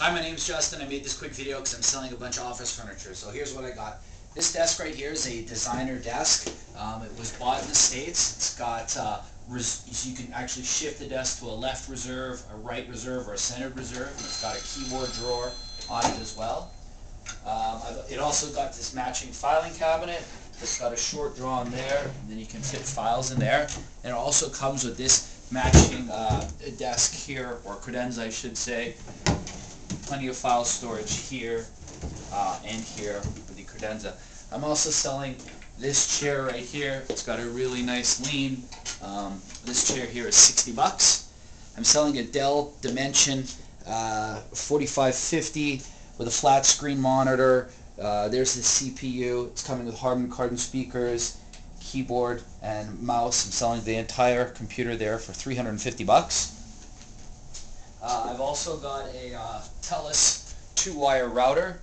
Hi, my name is Justin. I made this quick video because I'm selling a bunch of office furniture. So here's what I got. This desk right here is a designer desk. Um, it was bought in the States. It's got, uh, you can actually shift the desk to a left reserve, a right reserve, or a centered reserve. It's got a keyboard drawer on it as well. Um, it also got this matching filing cabinet. It's got a short drawer in there, and then you can fit files in there. And it also comes with this matching uh, desk here, or credenza I should say, plenty of file storage here uh, and here with the credenza. I'm also selling this chair right here. It's got a really nice lean. Um, this chair here is 60 bucks. I'm selling a Dell Dimension uh, 4550 with a flat screen monitor. Uh, there's the CPU. It's coming with Harman Kardon speakers, keyboard, and mouse. I'm selling the entire computer there for 350 bucks. Uh, I've also got a uh, TELUS two-wire router.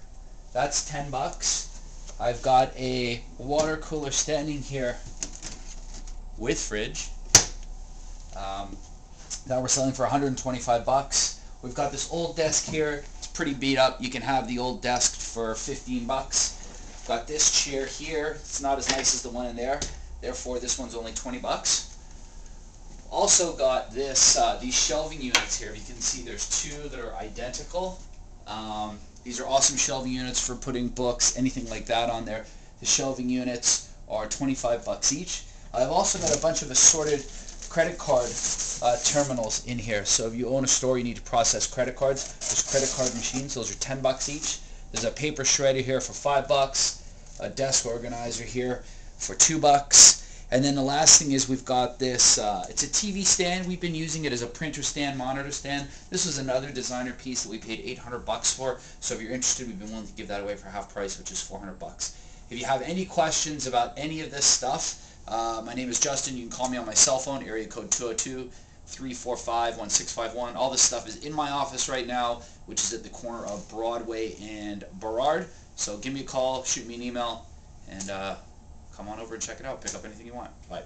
That's 10 bucks. I've got a water cooler standing here with fridge um, that we're selling for 125 bucks. We've got this old desk here. It's pretty beat up. You can have the old desk for 15 bucks. Got this chair here. It's not as nice as the one in there. Therefore, this one's only 20 bucks. Also got this, uh, these shelving units here. You can see there's two that are identical. Um, these are awesome shelving units for putting books, anything like that on there. The shelving units are 25 bucks each. I've also got a bunch of assorted credit card uh, terminals in here. So if you own a store, you need to process credit cards. There's credit card machines. Those are 10 bucks each. There's a paper shredder here for 5 bucks. A desk organizer here for 2 bucks. And then the last thing is we've got this, uh, it's a TV stand. We've been using it as a printer stand, monitor stand. This was another designer piece that we paid 800 bucks for. So if you're interested, we've been willing to give that away for half price, which is 400 bucks. If you have any questions about any of this stuff, uh, my name is Justin. You can call me on my cell phone, area code 202 345 1651. All this stuff is in my office right now, which is at the corner of Broadway and Burrard. So give me a call, shoot me an email, and uh, come on over and check it out. Pick up anything you want. Bye.